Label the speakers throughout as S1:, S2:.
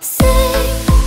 S1: Say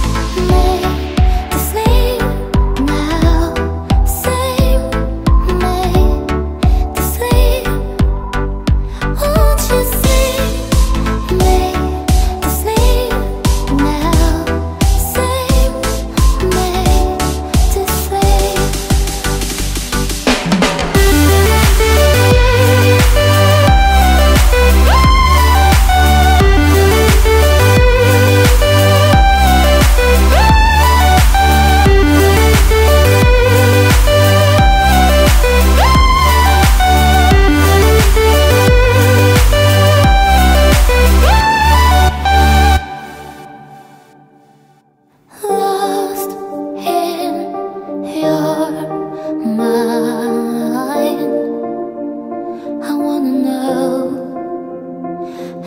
S1: I know,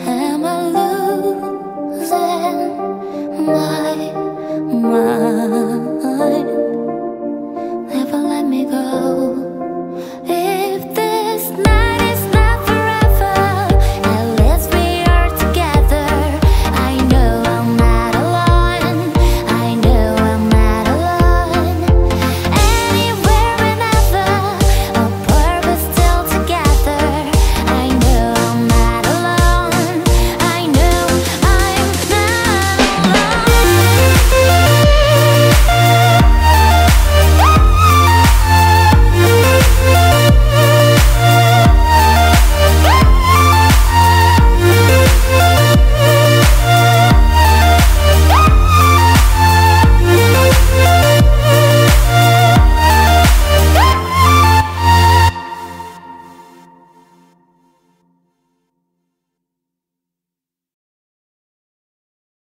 S1: am I losing my